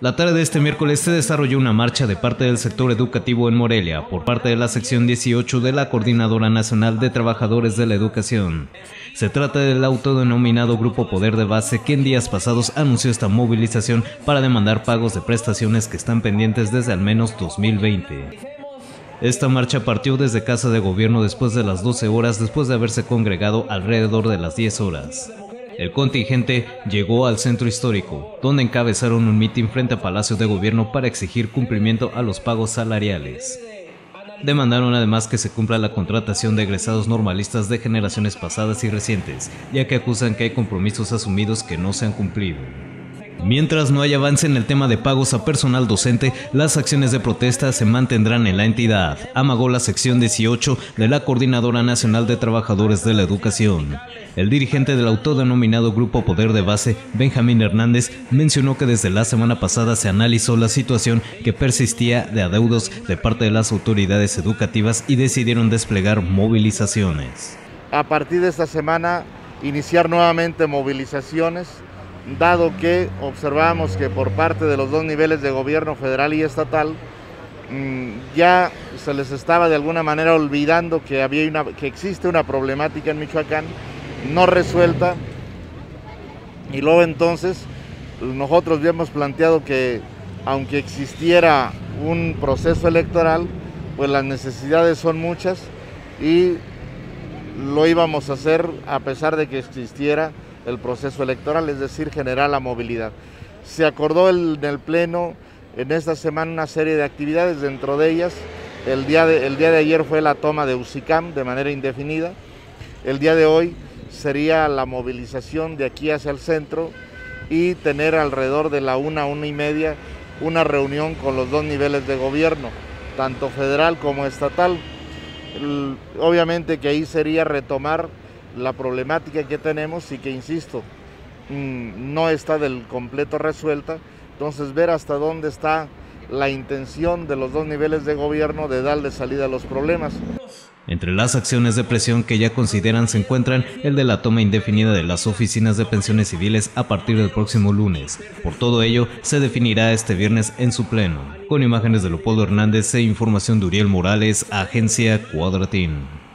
La tarde de este miércoles se desarrolló una marcha de parte del sector educativo en Morelia por parte de la sección 18 de la Coordinadora Nacional de Trabajadores de la Educación. Se trata del autodenominado Grupo Poder de Base que en días pasados anunció esta movilización para demandar pagos de prestaciones que están pendientes desde al menos 2020. Esta marcha partió desde Casa de Gobierno después de las 12 horas después de haberse congregado alrededor de las 10 horas. El contingente llegó al centro histórico, donde encabezaron un mitin frente a Palacio de Gobierno para exigir cumplimiento a los pagos salariales. Demandaron además que se cumpla la contratación de egresados normalistas de generaciones pasadas y recientes, ya que acusan que hay compromisos asumidos que no se han cumplido. Mientras no haya avance en el tema de pagos a personal docente, las acciones de protesta se mantendrán en la entidad, amagó la sección 18 de la Coordinadora Nacional de Trabajadores de la Educación. El dirigente del autodenominado Grupo Poder de Base, Benjamín Hernández, mencionó que desde la semana pasada se analizó la situación que persistía de adeudos de parte de las autoridades educativas y decidieron desplegar movilizaciones. A partir de esta semana, iniciar nuevamente movilizaciones dado que observamos que por parte de los dos niveles de gobierno federal y estatal mm, ya se les estaba de alguna manera olvidando que, había una, que existe una problemática en Michoacán no resuelta. Y luego entonces nosotros habíamos planteado que aunque existiera un proceso electoral, pues las necesidades son muchas y lo íbamos a hacer a pesar de que existiera el proceso electoral, es decir, generar la movilidad. Se acordó en el Pleno en esta semana una serie de actividades, dentro de ellas el día de, el día de ayer fue la toma de UCICAM de manera indefinida, el día de hoy sería la movilización de aquí hacia el centro y tener alrededor de la una, una y media una reunión con los dos niveles de gobierno, tanto federal como estatal. Obviamente que ahí sería retomar la problemática que tenemos y que, insisto, mm, no está del completo resuelta. Entonces, ver hasta dónde está la intención de los dos niveles de gobierno de darle salida a los problemas. Entre las acciones de presión que ya consideran se encuentran el de la toma indefinida de las oficinas de pensiones civiles a partir del próximo lunes. Por todo ello, se definirá este viernes en su pleno. Con imágenes de Leopoldo Hernández e información de Uriel Morales, Agencia Cuadratín.